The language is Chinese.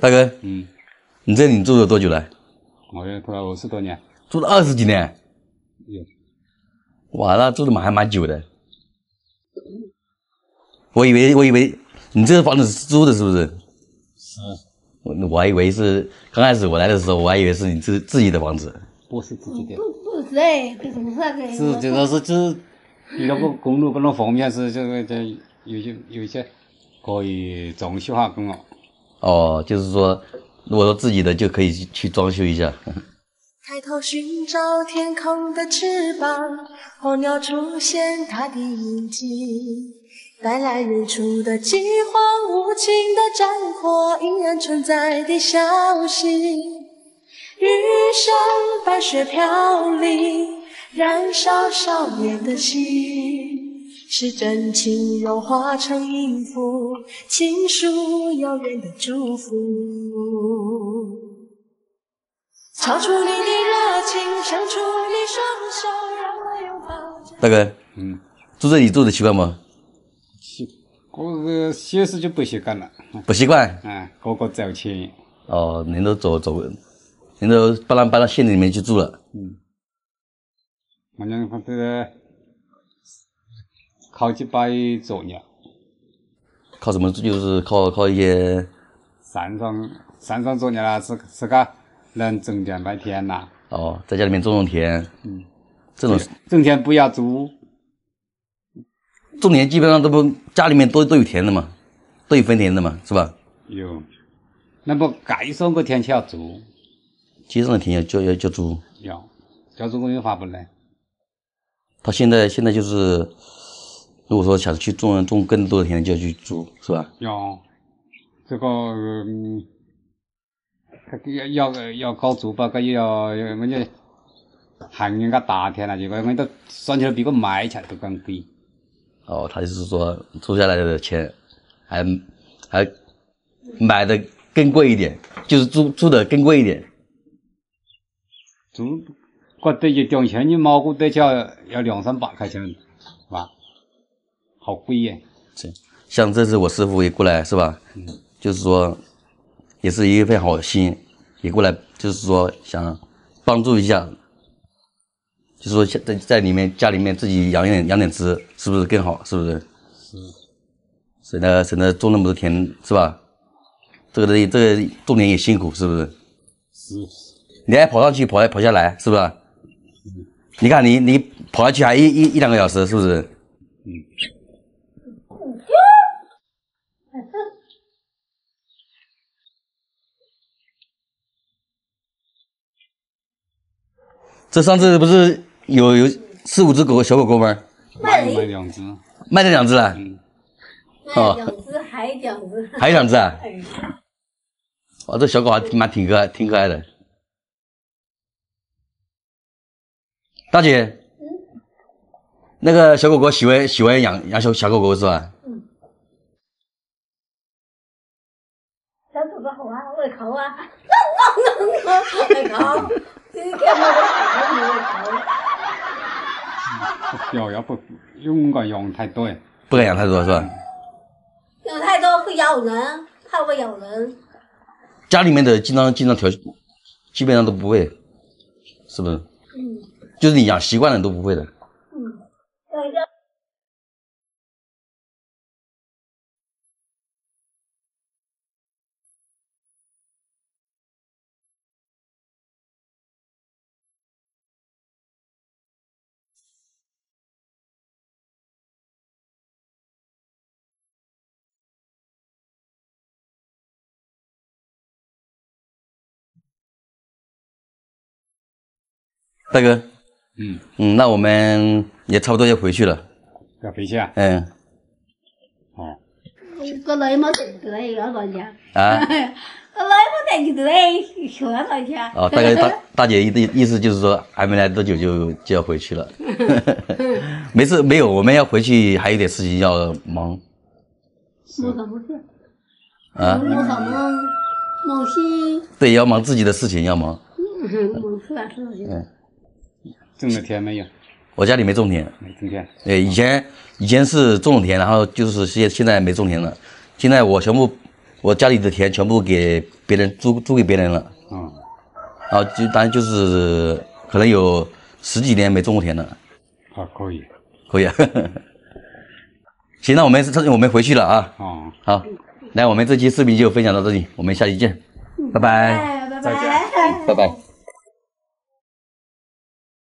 大哥，嗯，你这里住了多久了？我也住了二十多年，住了二十几年。有哇，那住的蛮还蛮久的。我以为我以为你这个房子是租的，是不是？是我我还以为是刚开始我来的时候，我还以为是你自自己的房子。不是自己的？不不是哎，这种啥个？是这个是就是那个公路那种封面是这个这有些有些可以装修下更好。哦，就是说，如果说自己的就可以去去装修一下。抬头寻找天空的翅膀，候鸟出现它的印记，带来日出的饥荒，无情的战火依然存在的消息。余生白雪飘零，燃烧少年的心，是真情融化成音符，倾诉遥远的祝福。唱出你的热情，伸出你双手，让我拥抱着。大哥，嗯，住这里住的习惯吗？习我个些时就不习惯了。不习惯。嗯，个个走亲。哦，您都走走，您都搬到搬到县里面去住了。嗯，我讲他这个好几百作业，靠什么住？就是靠靠一些山上山上做年了，自自个能种点麦田呐。哦，在家里面种种田。嗯，这种种田不要租，种田基本上都不家里面都都有田的嘛，都有分田的嘛，是吧？有，那么街上个田去要租，街上的田要就要交租。要，交租公寓发不来。他现在现在就是，如果说想去种种更多的田，就要去租，是吧？要，这个嗯，他要要要搞租吧，个要要我讲，喊人家打田了，结果我都算起来比个卖起来都更贵。哦，他就是说租下来的钱，还还买的更贵一点，就是租租的更贵一点。租，我得一两钱你毛个得要要两三百块钱？好贵耶！是，像这次我师傅也过来，是吧？嗯。就是说，也是一份好心，也过来，就是说想帮助一下，就是说在在里面家里面自己养点养点殖，是不是更好？是不是？是。省得省得种那么多田，是吧？这个东西这个种田也辛苦，是不是？是。你还跑上去，跑还跑下来，是不是？你看你你跑下去还一一一两个小时，是不是？嗯。这上次不是有有四五只狗小狗狗吗？卖了两只，卖了两只了。嗯。卖两只，还有两只。还有两只啊？哎。哇，这小狗还挺蛮挺可爱，挺可爱的。大姐，嗯，那个小狗狗喜欢喜欢养养小小狗狗是吧？嗯。小狗狗好啊，我都喂 口。要要不用个养太多，不敢养太多是吧？养太多会咬人，怕会咬人。家里面的经常经常调，基本上都不会，是不是？嗯。就是你养习惯了都不会的。大哥，嗯嗯，那我们也差不多要回去了。要回去啊？嗯。哦。啊。去到家。哦，大哥大 大姐意的意思就是说，还没来多久就就要回去了。没事，没有，我们要回去还有点事情要忙。忙什么事？啊。忙什么？忙些。对，要忙自己的事情，要忙。嗯，忙出来事情。嗯。种的田没有？我家里没种田。没种田。对，以前以前是种田，然后就是现现在没种田了。现在我全部我家里的田全部给别人租租给别人了，嗯，然后就当然就是可能有十几年没种过田了，好，可以。可以啊。行，那我们这我们回去了啊。哦。好，来，我们这期视频就分享到这里，我们下期见，拜拜，哎，拜再见拜。拜拜。